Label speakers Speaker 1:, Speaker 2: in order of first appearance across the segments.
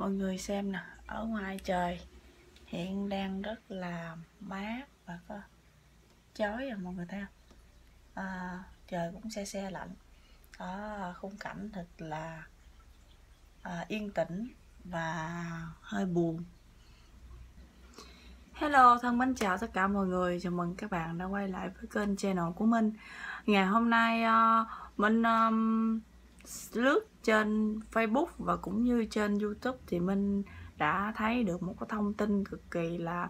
Speaker 1: mọi người xem nè ở ngoài trời hiện đang rất là mát và có chói rồi mọi người thấy không? À, trời cũng se se lạnh. Đó khung cảnh thật là à, yên tĩnh và hơi buồn. Hello, thân mến chào tất cả mọi người. Chào mừng các bạn đã quay lại với kênh channel của mình. Ngày hôm nay uh, mình um, lướt trên Facebook và cũng như trên YouTube thì Minh đã thấy được một cái thông tin cực kỳ là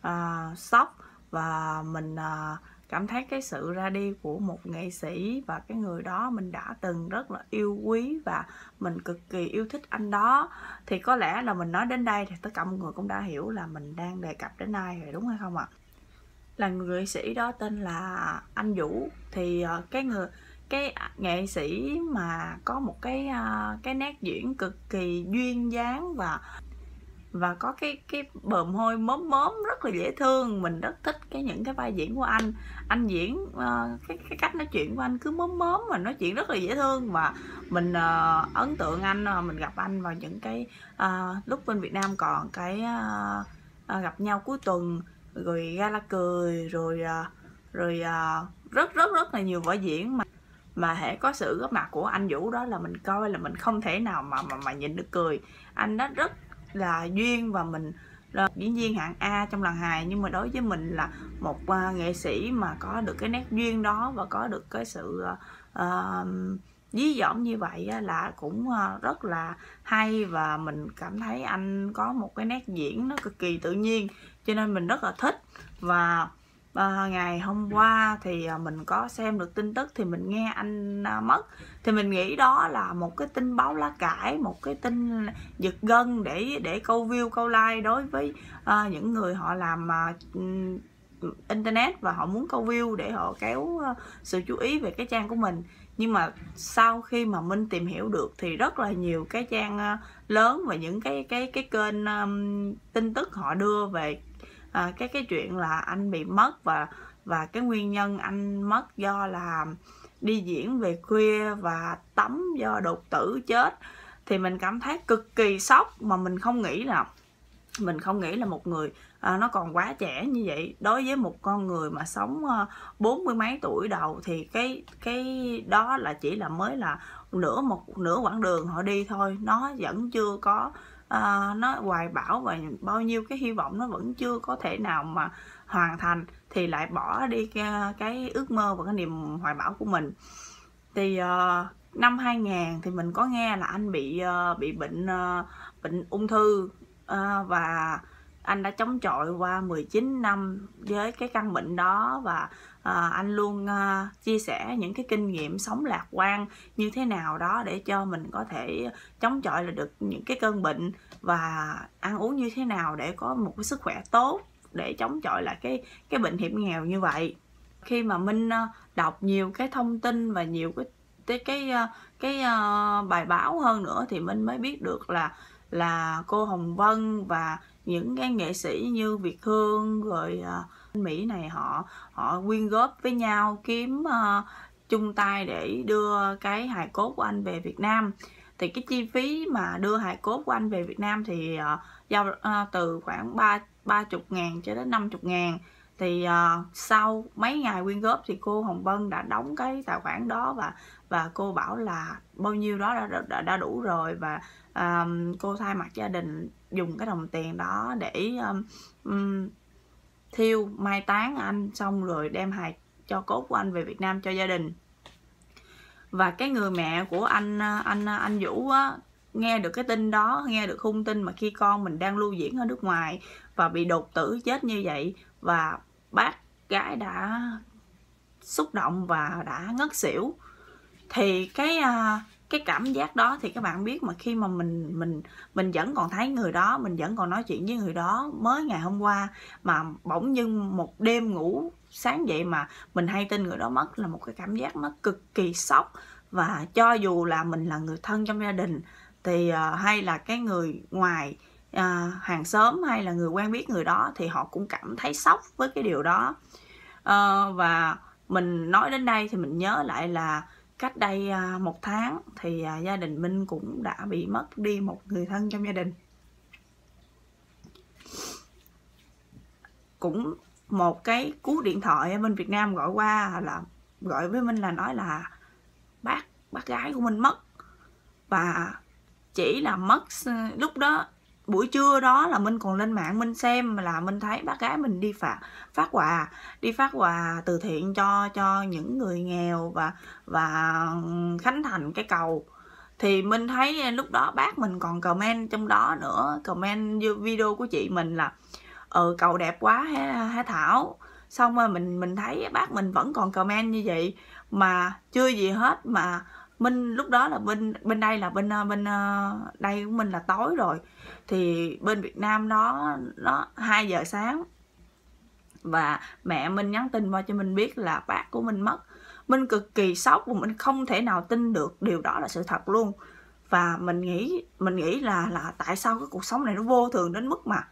Speaker 1: à, uh, sốc và mình uh, cảm thấy cái sự ra đi của một nghệ sĩ và cái người đó mình đã từng rất là yêu quý và mình cực kỳ yêu thích anh đó. Thì có lẽ là mình nói đến đây thì tất cả mọi người cũng đã hiểu là mình đang đề cập đến ai rồi đúng hay không ạ? Là người nghệ sĩ đó tên là anh Vũ. Thì uh, cái người cái nghệ sĩ mà có một cái uh, cái nét diễn cực kỳ duyên dáng và và có cái cái bờm hôi móm móm rất là dễ thương. Mình rất thích cái những cái vai diễn của anh. Anh diễn uh, cái cái cách nói chuyện của anh cứ móm móm mà nói chuyện rất là dễ thương. Và mình uh, ấn tượng anh uh, mình gặp anh vào những cái uh, lúc bên Việt Nam còn cái uh, uh, gặp nhau cuối tuần rồi gala cười rồi uh, rồi uh, rất rất rất là nhiều vở diễn mà mà hệ có sự góp mặt của anh Vũ đó là mình coi là mình không thể nào mà mà mà nhìn được cười. Anh đó rất là duyên và mình là diễn viên hạng A trong lần hài nhưng mà đối với mình là một uh, nghệ sĩ mà có được cái nét duyên đó và có được cái sự uh, dí dỏm như vậy là cũng uh, rất là hay và mình cảm thấy anh có một cái nét diễn nó cực kỳ tự nhiên cho nên mình rất là thích. Và à, ngày hôm qua thì ờ, mình có xem được tin tức thì mình nghe anh à, mất. Thì mình nghĩ đó là một cái tin báo lá cải một cái tin giật gân để để câu view câu like đối với à, những người họ làm à, internet và họ muốn câu view để họ kéo sự chú ý về cái trang của mình. Nhưng mà sau khi mà minh tìm hiểu được thì rất là nhiều cái trang lớn và những cái cái cái kênh um, tin tức họ đưa về à, cái cái chuyện là anh bị mất và và cái nguyên nhân anh mất do là đi diễn về khuya và tắm do đột tử chết thì mình cảm thấy cực kỳ sốc mà mình không nghĩ là mình không nghĩ là một người à, nó còn quá trẻ như vậy. Đối với một con người mà sống à, bốn mươi mấy tuổi đầu thì cái cái đó là chỉ là mới là nửa một nửa quãng đường họ đi thôi nó vẫn chưa có uh, nó hoài bão và bao nhiêu cái hy vọng nó vẫn chưa có thể nào mà hoàn thành thì lại bỏ đi cái, cái ước mơ và cái niềm hoài bão của mình. Thì uh, năm 2000 thì mình có nghe là anh bị uh, bị bệnh uh, bệnh ung thư uh, và anh đã chống chọi qua 19 năm với cái căn bệnh đó và à, anh luôn à, chia sẻ những cái kinh nghiệm sống lạc quan như thế nào đó để cho mình có thể chống chọi là được những cái cơn bệnh và ăn uống như thế nào để có một cái sức khỏe tốt để chống chọi lại cái cái bệnh hiểm nghèo như vậy. Khi mà minh à, đọc nhiều cái thông tin và nhiều cái cái cái à, cái uh, bài báo hơn nữa thì minh mới biết được là là cô Hồng Vân và những cái nghệ sĩ như Việt Hương rồi uh, Mỹ này họ họ quyên góp với nhau kiếm uh, chung tay để đưa cái hài cốt của anh về Việt Nam. Thì cái chi phí mà đưa hài cốt của anh về Việt Nam thì uh, giao uh, từ khoảng ba ba chục ngàn cho đến năm chục ngàn. Thì uh, sau mấy ngày quyên góp thì cô Hồng Vân đã đóng cái tài khoản đó và và cô bảo là bao nhiêu đó đã, đã, đã đủ rồi và um, cô thay mặt gia đình dùng cái đồng tiền đó để um, um, thiêu mai táng anh xong rồi đem hài cho cốt của anh về Việt Nam cho gia đình. Và cái người mẹ của anh anh anh Vũ á, nghe được cái tin đó nghe được hung tin mà khi con mình đang lưu diễn ở nước ngoài và bị đột tử chết như vậy và bác gái đã xúc động và đã ngất xỉu thì cái uh, cái cảm giác đó thì các bạn biết mà khi mà mình mình mình vẫn còn thấy người đó mình vẫn còn nói chuyện với người đó mới ngày hôm qua mà bỗng dưng một đêm ngủ sáng dậy mà mình hay tin người đó mất là một cái cảm giác nó cực kỳ sốc. Và cho dù là mình là người thân trong gia đình thì uh, hay là cái người ngoài uh, hàng xóm hay là người quen biết người đó thì họ cũng cảm thấy sốc với cái điều đó. Uh, và mình nói đến đây thì mình nhớ lại là cách đây à, một tháng thì à, gia đình Minh cũng đã bị mất đi một người thân trong gia đình. Cũng một cái cú điện thoại ở bên Việt Nam gọi qua là, gọi với Minh là nói là, bác bác gái của Minh mất. Và chỉ là mất ờ, lúc đó buổi trưa đó là Minh còn lên mạng Minh xem là Minh thấy bác gái mình đi phát phát quà đi phát quà từ thiện cho cho những người nghèo và và khánh thành cái cầu. Thì mình thấy lúc đó bác mình còn comment trong đó nữa comment video của chị mình là ừ cầu đẹp quá hả, hả thảo. Xong rồi mình mình thấy bác mình vẫn còn comment như vậy mà chưa gì hết mà minh, lúc đó là bên bên đây là bên ờ, bên ờ, đây của mình là tối rồi. Thì bên việt nam đó, nó hai giờ sáng. Và mẹ mình nhắn tin qua cho mình biết là bác của mình mất. Mình cực kỳ sốc và mình không thể nào tin được điều đó là sự thật luôn. Và mình nghĩ mình nghĩ là là tại sao cái cuộc sống này nó vô thường đến mức mà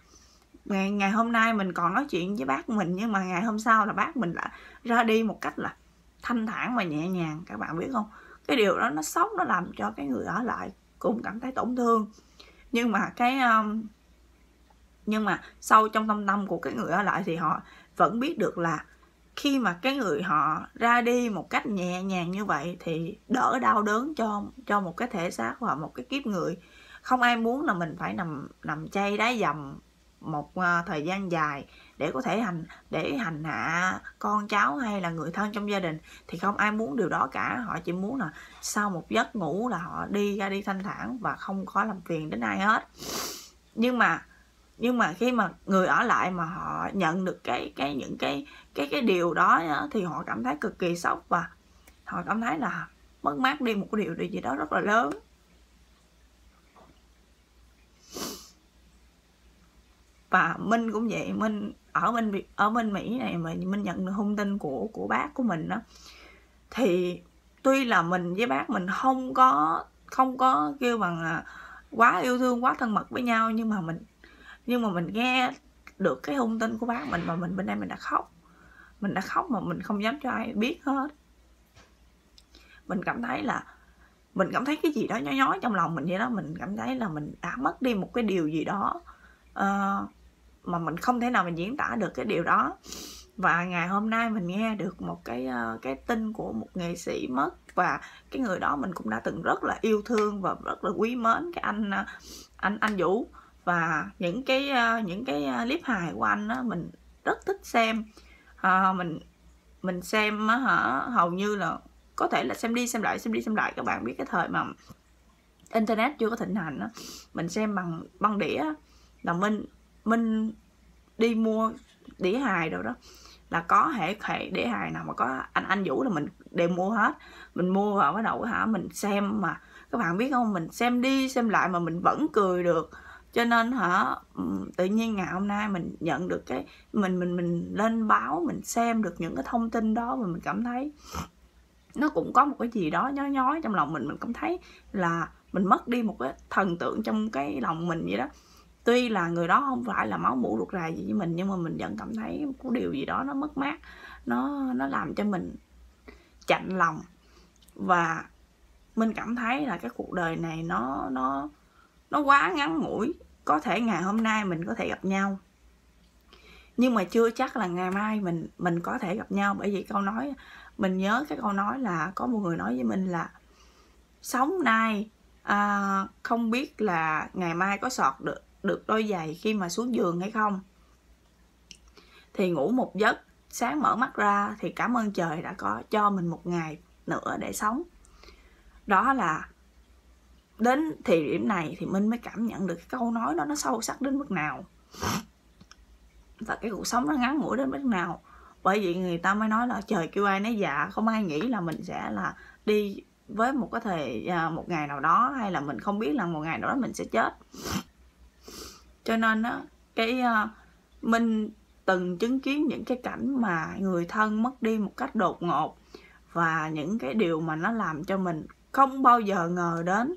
Speaker 1: ngày ngày hôm nay mình còn nói chuyện với bác mình, nhưng mà ngày hôm sau là bác mình lại ra đi một cách là thanh thản và nhẹ nhàng. Các bạn biết không? Cái điều đó nó sốc nó làm cho cái người ở lại cũng cảm thấy tổn thương. Nhưng mà cái um, nhưng mà sâu trong tâm tâm của cái người ở lại thì họ vẫn biết được là khi mà cái người họ ra đi một cách nhẹ nhàng như vậy thì đỡ đau đớn cho cho một cái thể xác và một cái kiếp người. Không ai muốn là mình phải nằm nằm chay đáy dầm một uh, thời gian dài để có thể hành, để hành hạ con cháu hay là người thân trong gia đình, thì không ai muốn điều đó cả. Họ chỉ muốn là sau một giấc ngủ là họ đi ra đi thanh thản và không có làm phiền đến ai hết. Nhưng mà nhưng mà khi mà người ở lại mà họ nhận được cái cái những cái cái cái điều đó thì họ cảm thấy cực kỳ sốc và họ cảm thấy là mất mát đi một cái điều gì đó rất là lớn. Và minh cũng vậy, minh ở bên việt ở bên mỹ này mà mình nhận được thông tin của của bác của mình đó thì tuy là mình với bác mình không có không có kêu bằng là quá yêu thương quá thân mật với nhau nhưng mà mình nhưng mà mình nghe được cái thông tin của bác mình mà mình bên đây mình đã khóc. Mình đã khóc mà mình không dám cho ai biết hết. Mình cảm thấy là mình cảm thấy cái gì đó nhói nhói trong lòng mình vậy đó. Mình cảm thấy là mình đã mất đi một cái điều gì đó uh, mà mình không thể nào mình diễn tả được cái điều đó. Và ngày hôm nay mình nghe được một cái ờ, cái tin của một nghệ sĩ mất và cái người đó mình cũng đã từng rất là yêu thương và rất là quý mến cái anh ờ, anh anh Vũ. Và những cái ờ, những cái clip hài của anh đó, mình rất thích xem. À, mình mình xem hả hầu như là có thể là xem đi xem lại xem đi xem lại các bạn biết cái thời mà internet chưa có thịnh hành đó, mình xem bằng băng đĩa. Là mình minh đi mua đĩa hài đâu đó, là có hệ hệ đĩa hài nào mà có anh anh vũ là mình đều mua hết. Mình mua vào bắt đầu hả, mình xem mà, các bạn biết không, mình xem đi, xem lại mà mình vẫn cười được. Cho nên hả tự nhiên ngày hôm nay mình nhận được cái, mình mình mình lên báo, mình xem được những cái thông tin đó và mình cảm thấy nó cũng có một cái gì đó nhói nhói trong lòng mình. Mình cũng thấy là mình mất đi một cái thần tượng trong cái lòng mình vậy đó tuy là người đó không phải là máu mủ ruột rà gì với mình nhưng mà mình vẫn cảm thấy có điều gì đó nó mất mát nó nó làm cho mình chạnh lòng. Và mình cảm thấy là cái cuộc đời này nó nó nó quá ngắn ngủi. Có thể ngày hôm nay mình có thể gặp nhau nhưng mà chưa chắc là ngày mai mình mình có thể gặp nhau. Bởi vì câu nói mình nhớ cái câu nói là có một người nói với mình là sống nay à, không biết là ngày mai có sọt được được đôi giày khi mà xuống giường hay không? Thì ngủ một giấc, sáng mở mắt ra thì cảm ơn trời đã có cho mình một ngày nữa để sống. Đó là đến thời điểm này thì minh mới cảm nhận được cái câu nói đó nó sâu sắc đến mức nào. Và cái cuộc sống nó ngắn ngủi đến mức nào. Bởi vậy người ta mới nói là trời kêu ai nấy dạ không ai nghĩ là mình sẽ là đi với một cái thời à, một ngày nào đó hay là mình không biết là một ngày nào đó mình sẽ chết cho nên á cái uh, minh từng chứng kiến những cái cảnh mà người thân mất đi một cách đột ngột và những cái điều mà nó làm cho mình không bao giờ ngờ đến.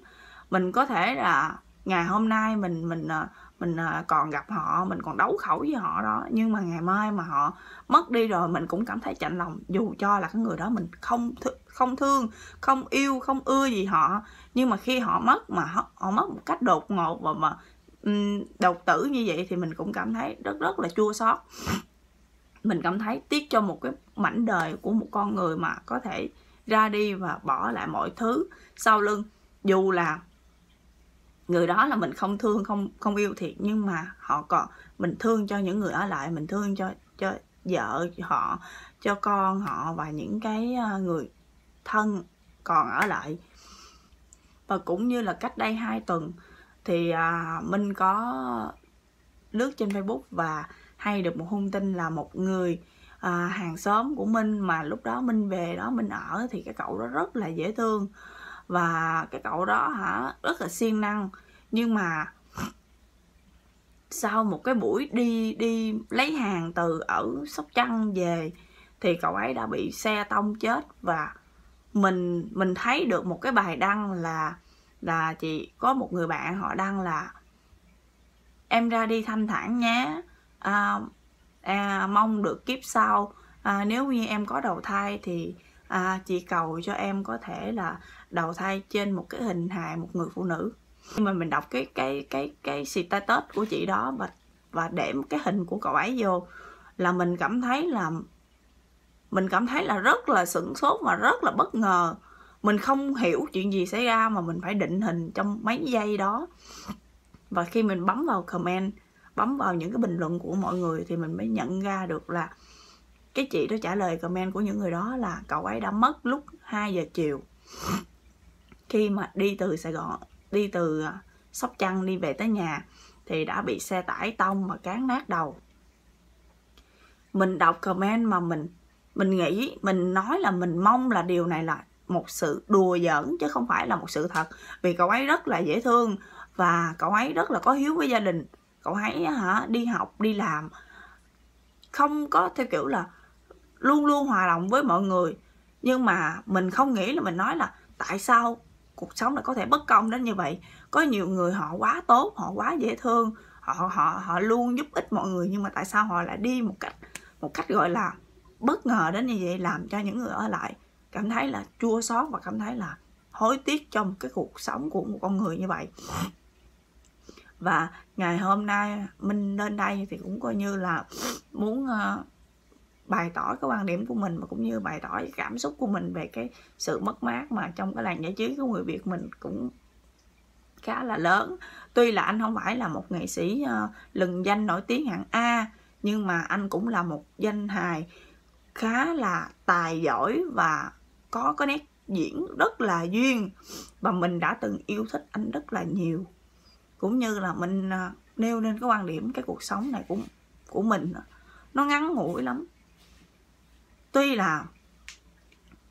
Speaker 1: Mình có thể là ngày hôm nay mình mình ờ, mình ờ, còn gặp họ mình còn đấu khẩu với họ đó nhưng mà ngày mai mà họ mất đi rồi mình cũng cảm thấy chạnh lòng dù cho là cái người đó mình không th- không thương không yêu không ưa gì họ nhưng mà khi họ mất mà họ, họ mất một cách đột ngột và mà Ừ, độc tử như vậy thì mình cũng cảm thấy rất rất là chua xót. Mình cảm thấy tiếc cho một cái mảnh đời của một con người mà có thể ra đi và bỏ lại mọi thứ sau lưng. Dù là người đó là mình không thương, không không yêu thiệt, nhưng mà họ còn, mình thương cho những người ở lại, mình thương cho cho vợ họ, cho con họ và những cái ờ, người thân còn ở lại. Và cũng như là cách đây hai tuần thì à, minh có lướt trên facebook và hay được một thông tin là một người à, hàng xóm của minh mà lúc đó minh về đó minh ở thì cái cậu đó rất là dễ thương. Và cái cậu đó hả rất là siêng năng. Nhưng mà sau một cái buổi đi đi lấy hàng từ ở sóc trăng về thì cậu ấy đã bị xe tông chết. Và mình mình thấy được một cái bài đăng là là chị có một người bạn họ đăng là em ra đi thanh thản nhé. À, à, mong được kiếp sau. À, nếu như em có đầu thai thì à, chị cầu cho em có thể là đầu thai trên một cái hình hài một người phụ nữ. Nhưng mà mình đọc cái cái cái cái status của chị đó và và để một cái hình của cậu ấy vô là mình cảm thấy là mình cảm thấy là rất là sửng sốt và rất là bất ngờ mình không hiểu chuyện gì xảy ra mà mình phải định hình trong mấy giây đó. Và khi mình bấm vào comment, bấm vào những cái bình luận của mọi người thì mình mới nhận ra được là cái chị đó trả lời comment của những người đó là cậu ấy đã mất lúc 2 giờ chiều. Khi mà đi từ Sài Gòn, đi từ à, Sóc Trăng đi về tới nhà thì đã bị xe tải tông và cán nát đầu. Mình đọc comment mà mình mình nghĩ, mình nói là mình mong là điều này là một sự đùa giỡn chứ không phải là một sự thật. Vì cậu ấy rất là dễ thương và cậu ấy rất là có hiếu với gia đình. Cậu ấy, hả, đi học, đi làm, không có theo kiểu là luôn luôn hòa đồng với mọi người. Nhưng mà mình không nghĩ là mình nói là tại sao cuộc sống lại có thể bất công đến như vậy? Có nhiều người họ quá tốt, họ quá dễ thương, họ họ họ luôn giúp ích mọi người nhưng mà tại sao họ lại đi một cách một cách gọi là bất ngờ đến như vậy, làm cho những người ở lại? Cảm thấy là chua xót và cảm thấy là hối tiếc trong cái cuộc sống của một con người như vậy. Và ngày hôm nay mình lên đây thì cũng coi như là muốn uh, bày tỏ cái quan điểm của mình và cũng như bày tỏ cái cảm xúc của mình về cái sự mất mát mà trong cái làng giải trí của người Việt mình cũng khá là lớn. Tuy là anh không phải là một nghệ sĩ uh, lừng danh nổi tiếng hạng A nhưng mà anh cũng là một danh hài khá là tài giỏi và có cái nét diễn rất là duyên và mình đã từng yêu thích anh rất là nhiều. Cũng như là mình à, nêu lên cái quan điểm cái cuộc sống này của của mình à, nó ngắn ngủi lắm. Tuy là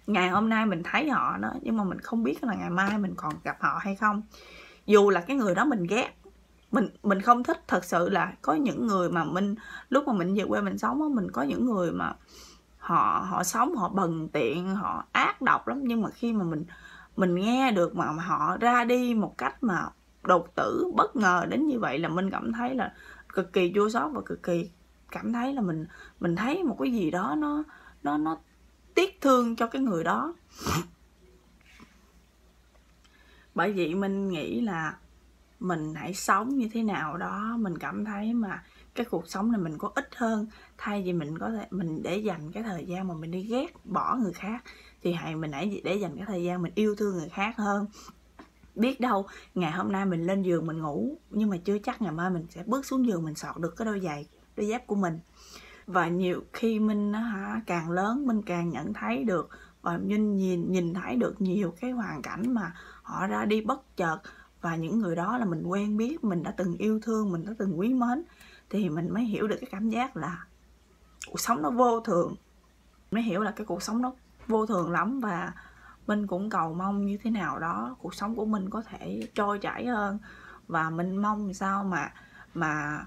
Speaker 1: ngày hôm nay mình thấy họ đó, nhưng mà mình không biết là ngày mai mình còn gặp họ hay không. Dù là cái người đó mình ghét, mình mình không thích thật sự là có những người mà mình, lúc mà mình về quê mình sống á, mình có những người mà họ họ sống, họ bần tiện, họ ác độc lắm. Nhưng mà khi mà mình mình nghe được mà họ ra đi một cách mà đột tử, bất ngờ đến như vậy là mình cảm thấy là cực kỳ chua xót và cực kỳ cảm thấy là mình mình thấy một cái gì đó nó nó nó tiếc thương cho cái người đó. Bởi vậy mình nghĩ là mình hãy sống như thế nào đó, mình cảm thấy mà cái cuộc sống này mình có ích hơn, thay vì mình có thể, mình để dành cái thời gian mà mình đi ghét bỏ người khác, thì hãy, mình hãy để dành cái thời gian mình yêu thương người khác hơn. Biết đâu, ngày hôm nay mình lên giường mình ngủ, nhưng mà chưa chắc ngày mai mình sẽ bước xuống giường mình sọt được cái đôi giày, đôi dép của mình. Và nhiều khi minh hả, càng lớn minh càng nhận thấy được và nhìn nhìn nhìn thấy được nhiều cái hoàn cảnh mà họ ra đi bất chợt. Và những người đó là mình quen biết, mình đã từng yêu thương, mình đã từng quý mến thì mình mới hiểu được cái cảm giác là cuộc sống nó vô thường. Mới hiểu là cái cuộc sống nó vô thường lắm và mình cũng cầu mong như thế nào đó cuộc sống của mình có thể trôi chảy hơn. Và mình mong sao mà mà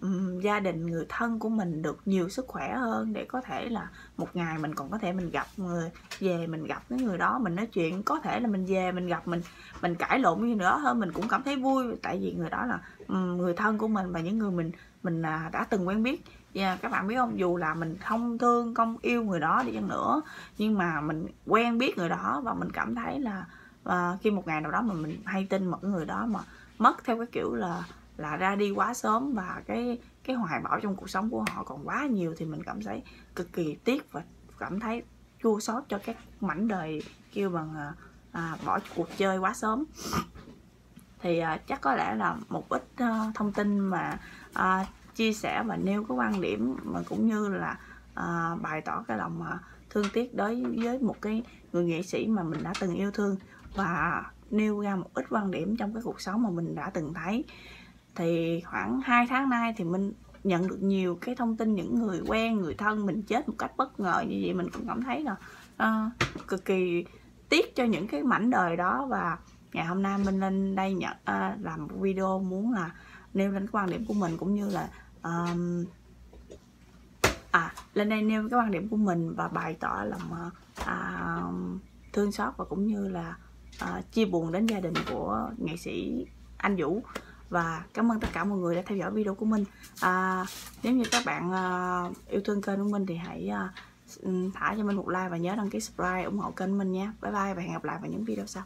Speaker 1: um, gia đình người thân của mình được nhiều sức khỏe hơn để có thể là một ngày mình còn có thể mình gặp người về mình gặp cái người đó mình nói chuyện. Có thể là mình về mình gặp mình mình cãi lộn với người đó hơn mình cũng cảm thấy vui. Tại vì người đó là um, người thân của mình và những người mình mình à, đã từng quen biết. Yeah, các bạn biết không? Dù là mình không thương không yêu người đó đi chăng nữa nhưng mà mình quen biết người đó và mình cảm thấy là uh, khi một ngày nào đó mà mình hay tin một người đó mà mất theo cái kiểu là là ra đi quá sớm và cái cái hoài bão trong cuộc sống của họ còn quá nhiều thì mình cảm thấy cực kỳ tiếc và cảm thấy chua xót cho các mảnh đời kêu bằng à, à, bỏ cuộc chơi quá sớm thì uh, chắc có lẽ là một ít uh, thông tin mà uh, chia sẻ và nêu cái quan điểm mà cũng như là uh, bày tỏ cái lòng uh, thương tiếc đối với một cái người nghệ sĩ mà mình đã từng yêu thương và nêu ra một ít quan điểm trong cái cuộc sống mà mình đã từng thấy. Thì khoảng 2 tháng nay thì mình nhận được nhiều cái thông tin những người quen người thân mình chết một cách bất ngờ như vậy mình cũng cảm thấy là uh, cực kỳ tiếc cho những cái mảnh đời đó và ngày hôm nay mình lên đây nhận uh, làm một video muốn là nêu lên quan điểm của mình cũng như là um, à lên đây nêu cái quan điểm của mình và bày tỏ lòng uh, thương xót và cũng như là uh, chia buồn đến gia đình của nghệ sĩ anh Vũ. Và cảm ơn tất cả mọi người đã theo dõi video của mình. À, nếu như các bạn uh, yêu thương kênh của mình thì hãy uh, thả cho mình một like và nhớ đăng ký subscribe ủng hộ kênh mình nha bye bye và hẹn gặp lại vào những video sau.